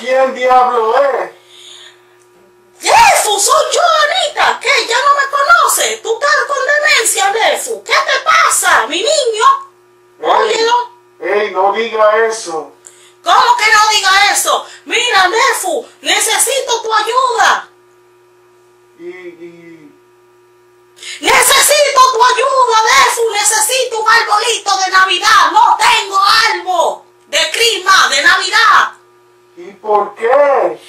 ¿quién diablo es? Defu, soy yo, Anita. ¿Qué? ¿Ya no me conoce? ¿Tú estás con demencia, Defu? ¿Qué te pasa, mi niño? Óyelo. Ey, no diga eso. ¿Cómo que no diga eso? Mira, Defu, necesito tu ayuda. Y, y, Necesito tu ayuda, Defu. Necesito un arbolito de Navidad. No tengo árbol de clima de Navidad. ¿y por qué?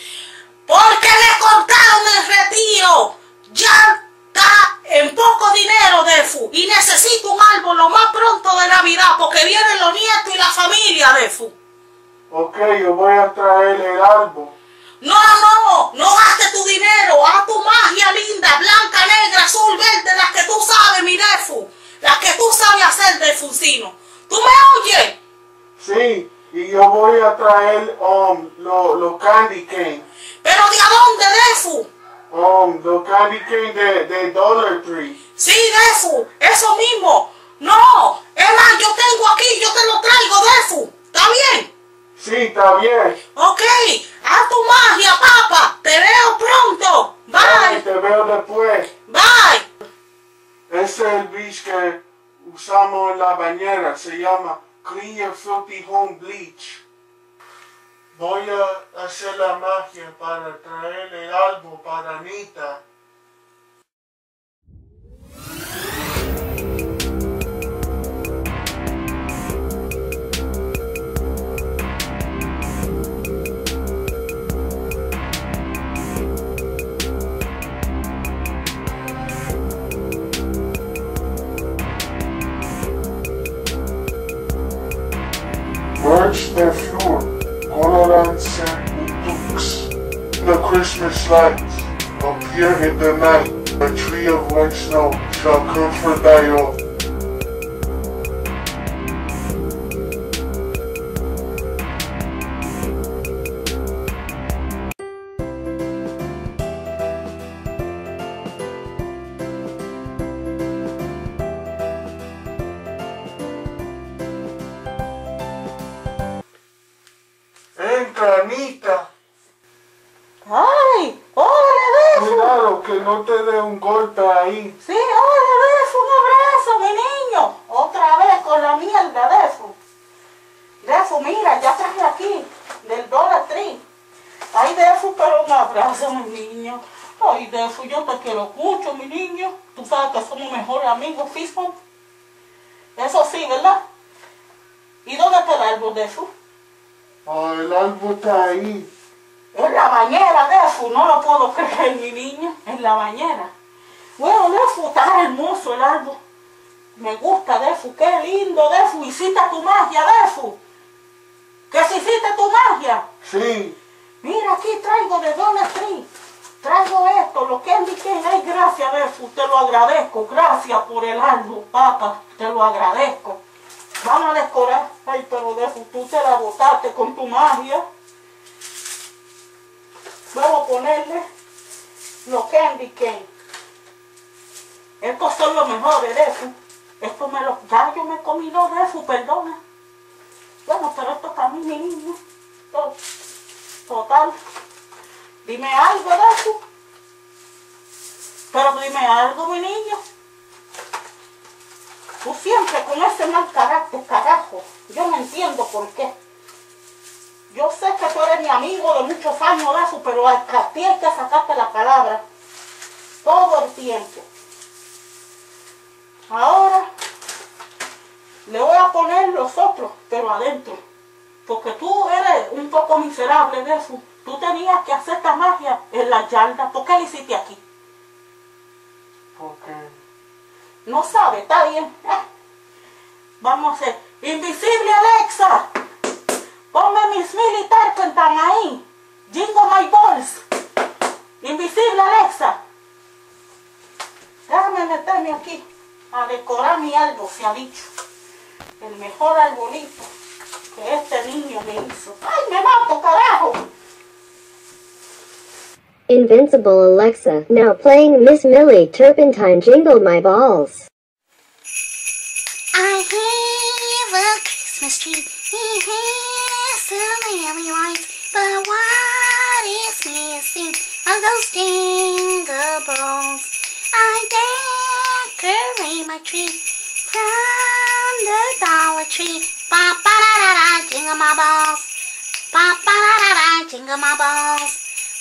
Porque le cortaron el retiro. Ya está en poco dinero, Defu. Y necesito un árbol lo más pronto de Navidad porque vienen los nietos y la familia, Defu. Ok, yo voy a traer el árbol. No, no, no gastes tu dinero. Haz tu magia linda, blanca, negra, azul, verde, las que tú sabes, mi Defu. Las que tú sabes hacer, Defucino. ¿Tú me oyes? Sí, y yo voy a traer um, los lo candy cane. ¿Pero de a dónde, Defu? Um, los candy cane de, de Dollar Tree. Sí, Defu, eso mismo. No, es más, yo tengo aquí, yo te lo traigo, Defu. ¿Está bien? Sí, está bien. Ok, haz tu magia, papá. Te veo pronto. Bye, Te veo después. bye. Ese es el bleach que usamos en la bañera. Se llama Clear Filthy Home Bleach. Voy a hacer la magia para traer el árbol para Anita. The Christmas lights appear in the night. A tree of white snow shall comfort thy oath. Entra, Anita. Dé un golpe ahí. Sí, hola, Defu, un abrazo, mi niño. Otra vez con la mierda, Defu. Defu, mira, ya traje aquí, del Dollar Tree. Ay, Defu, pero un abrazo, mi niño. Ay, Defu, yo te quiero mucho, mi niño. Tú sabes que somos mejores amigos, Fishman. Eso sí, ¿verdad? ¿Y dónde está el árbol, Defu? Ah, el árbol está ahí. En la bañera, Defu, no lo puedo creer, mi niño. En la bañera. Bueno, Defu, está hermoso el árbol. Me gusta, Defu, qué lindo, Defu. Hiciste tu magia, Defu. ¿Que si hiciste tu magia? Sí. Mira, aquí traigo de Dollar Tree. Traigo esto, lo que indiqué. Ay, gracias, Defu, te lo agradezco. Gracias por el árbol, papá. Te lo agradezco. Vamos a decorar. Ay, pero Defu, tú te la botaste con tu magia. Vamos a ponerle los candy cane. Estos son los mejores, Defu. Esto me lo... Ya yo me comí dos Defu, perdona. Bueno, pero esto también, mi niño. To- Total. Dime algo, Defu. Pero dime algo, mi niño. Tú siempre con ese mal carácter, carajo. Yo no entiendo por qué. Yo sé que tú eres mi amigo de muchos pero a ti hay que sacarte la palabra todo el tiempo. Ahora le voy a poner los otros, pero adentro. Porque tú eres un poco miserable de eso. Tú tenías que hacer esta magia en la yarda. ¿Por qué la hiciste aquí? Porque No sabe, está bien. Eh, Vamos a hacer. Invisible Alexa. Ponme mis militares que están ahí. Déjame meterme aquí a decorar mi árbol, se ha dicho. El mejor arbolito que este niño me hizo. ¡Ay, me mato, carajo! Invincible Alexa, now playing Miss Millie Turpentine Jingle My Balls. I have a Christmas tree. It has so many lights, but why missing of those jingle balls. I my tree from the Dollar Tree. Ba ba da da da, jingle my balls. Ba ba da da da, jingle my balls.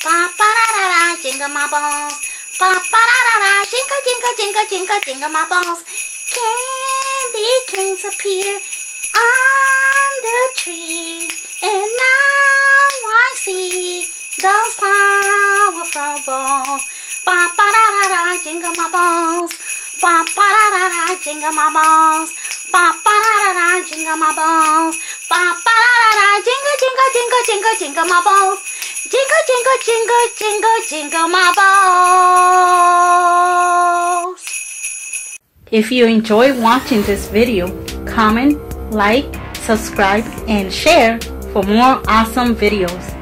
Ba ba da da da, jingle my balls. Ba ba da da da, jingle jingle jingle jingle jingle my balls. Candy canes appear on the tree, and now I see those powerful balls. Ba ba da da da, jingle my balls. Ba ba da da da, jingle my balls. Ba ba da da da, jingle my balls. Ba ba da da da, jingle jingle jingle jingle jingle my balls. Jingle jingle jingle jingle jingle my balls. If you enjoy watching this video, comment, like, subscribe, and share for more awesome videos.